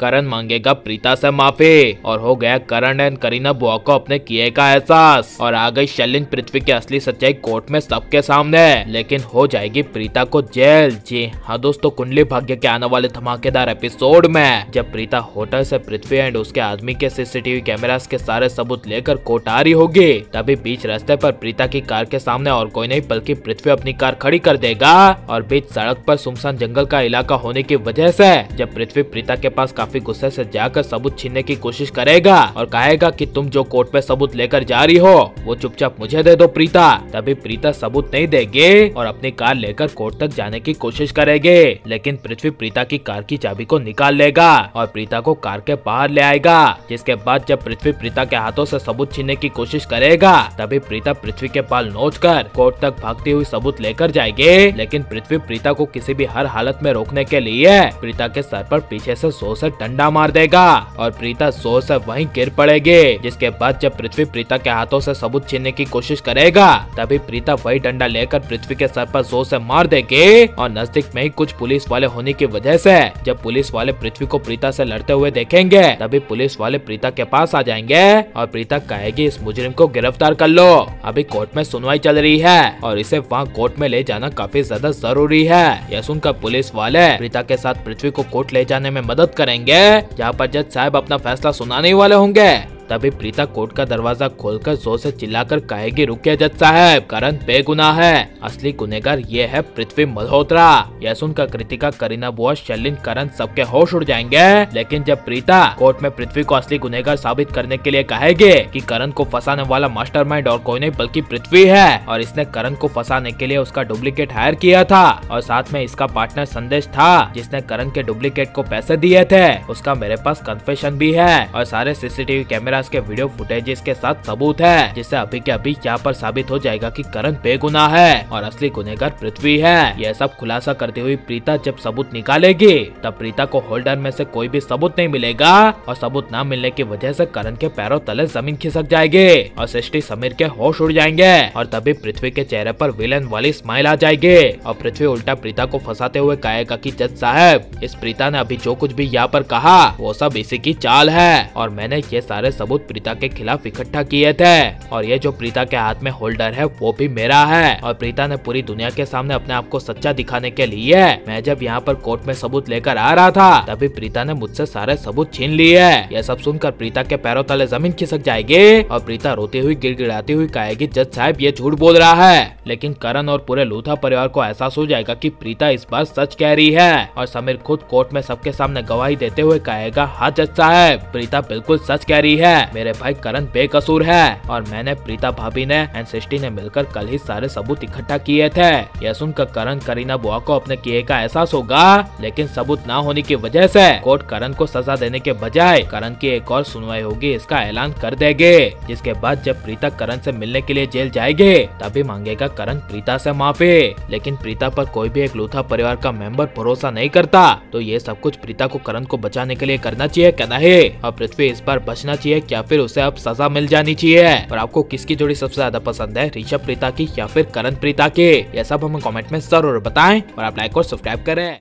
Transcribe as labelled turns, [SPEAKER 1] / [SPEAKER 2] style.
[SPEAKER 1] करण मांगेगा प्रीता से माफ़ी। और हो गया करण एंड करीना बुआ को अपने किए का एहसास। और आ गई शैलिन पृथ्वी की असली सच्चाई कोर्ट में सबके सामने। लेकिन हो जाएगी प्रीता को जेल। जी हाँ दोस्तों, कुंडली भाग्य के आने वाले धमाकेदार एपिसोड में। जब प्रीता होटल से पृथ्वी एंड उसके आदमी के सीसीटीवी कैमरास के सारे सबूत लेकर कोर्ट आ रही होगी, तभी बीच रास्ते पर प्रीता की कार के सामने और कोई नहीं, बल्कि पृथ्वी अपनी कार खड़ी कर देगा। और बीच सड़क पर सुमसान जंगल का इलाका होने की वजह से, जब पृथ्वी प्रीता के पास काफ़ी गुस्से से जाकर सबूत छीनने की कोशिश करेगा और कहेगा कि तुम जो कोर्ट में सबूत लेकर जा रही हो, वो चुपचाप मुझे दे दो प्रीता। तभी प्रीता सबूत नहीं देगी और अपनी कार लेकर कोर्ट तक जाने की कोशिश करेगी। लेकिन पृथ्वी प्रीता की कार की चाबी को निकाल लेगा और प्रीता को कार के बाहर ले आएगा, जिसके बाद जब पृथ्वी प्रीता के हाथों से सबूत छीनने की कोशिश करेगा, तभी प्रीता पृथ्वी के बाल नोच कर कोर्ट तक भागती हुई सबूत लेकर जाएगी। लेकिन पृथ्वी प्रीता को किसी भी हर हालत में रोकने के लिए प्रीता के सर पर पीछे से सो से डंडा मार देगा और प्रीता सो से वहीं गिर पड़ेगी, जिसके बाद जब पृथ्वी प्रीता के हाथों से सबूत छीनने की कोशिश करेगा, तभी प्रीता वही डंडा लेकर पृथ्वी के सर पर ज़ोर से मार देगी और नज़दीक में ही कुछ पुलिस वाले होने की वजह से, जब पुलिस वाले पृथ्वी को प्रीता से लड़ते हुए देखेंगे, तभी पुलिस वाले प्रीता के पास आ जाएँगे और प्रीता कहेगी, इस मुजरिम को गिरफ़्तार कर लो। अभी कोर्ट में सुनवाई चल रही है और इसे वहाँ कोर्ट में ले जाना काफ़ी ज़्यादा ज़रूरी है। यह सुनकर पुलिस वाले प्रीता के साथ पृथ्वी को कोर्ट ले जाने में मदद करेंगे। जहाँ पर जज साहब अपना फैसला सुनाने वाले होंगे। तभी प्रीता कोर्ट का दरवाज़ा खोलकर ज़ोर से चिल्लाकर कहेगी, रुकिए जज साहब, करण बेगुनाह है। असली गुनेगार ये है पृथ्वी मल्होत्रा। यह सुनकर कृतिका, करीना बुआ, शलिन, करण सबके होश उड़ जाएँगे। लेकिन जब प्रीता कोर्ट में पृथ्वी को असली गुनेगार साबित करने के लिए कहेगी कि करण को फंसाने वाला मास्टरमाइंड और कोई नहीं, बल्कि पृथ्वी है, और इसने करण को फंसाने के लिए उसका डुप्लीकेट हायर किया था, और साथ में इसका पार्टनर संदेश था, जिसने करण के डुप्लीकेट को पैसे दिए थे, उसका मेरे पास कन्फेशन भी है, और सारे सीसीटीवी कैमरा के वीडियो फुटेजेस के साथ सबूत है, जिससे अभी के अभी यहाँ पर साबित हो जाएगा कि करण बेगुना है और असली गुनेगार पृथ्वी है। यह सब खुलासा करते हुए प्रीता जब सबूत निकालेगी, तब प्रीता को होल्डर में से कोई भी सबूत नहीं मिलेगा और सबूत न मिलने की वजह से करण के पैरों तले ज़मीन खिसक जाएगी और सृष्टि समीर के होश उड़ जाएँगे और तभी पृथ्वी के चेहरे पर विलन वाली स्माइल आ जाएगी और पृथ्वी उल्टा प्रीता को फंसाते हुए कहेगा कि, जज साहब, इस प्रीता ने अभी जो कुछ भी यहाँ पर कहा, वो सब इसी की चाल है और मैंने ये सारे सबूत प्रीता के खिलाफ इकट्ठा किए थे। और ये जो प्रीता के हाथ में होल्डर है, वो भी मेरा है। और प्रीता ने पूरी दुनिया के सामने अपने आप को सच्चा दिखाने के लिए मैं जब यहाँ पर कोर्ट में सबूत लेकर आ रहा था, तभी प्रीता ने मुझसे सारे सबूत छीन लिए। यह सब सुनकर प्रीता के पैरों तले ज़मीन खिसक जाएगी और प्रीता रोती हुई, गिड़गिड़ाती हुई कहेगी, जज साहब, ये झूठ बोल रहा है। लेकिन करण और पूरे लूथा परिवार को एहसास हो जाएगा कि प्रीता इस बार सच कह रही है। और समीर खुद कोर्ट में सबके सामने गवाही देते हुए कहेगा हाँ जज साहब, प्रीता बिल्कुल सच कह रही है। मेरे भाई करण बेकसूर है और मैंने प्रीता भाभी ने एंड सृष्टि ने मिलकर कल ही सारे सबूत इकट्ठा किए थे। यह सुनकर करण करीना बुआ को अपने किए का एहसास होगा, लेकिन सबूत न होने की वजह से कोर्ट करण को सजा देने के बजाय करण की एक और सुनवाई होगी, इसका ऐलान कर देंगे, जिसके बाद जब प्रीता करण से मिलने के लिए जेल जाएगी, तभी मांगेगा करण प्रीता से माफ़ी। लेकिन प्रीता पर कोई भी एक लूथा परिवार का मेंबर भरोसा नहीं करता तो ये सब कुछ प्रीता को करण को बचाने के लिए करना चाहिए, क्या नहीं? और पृथ्वी इस बार बचना चाहिए क्या फिर उसे अब सजा मिल जानी चाहिए? और आपको किसकी जोड़ी सबसे ज़्यादा पसंद है? ऋषभ, प्रीता की या फिर करण प्रीता की? यह सब हमें कॉमेंट में ज़रूर बताए और आप लाइक और सब्सक्राइब करें।